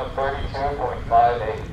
of 32.58.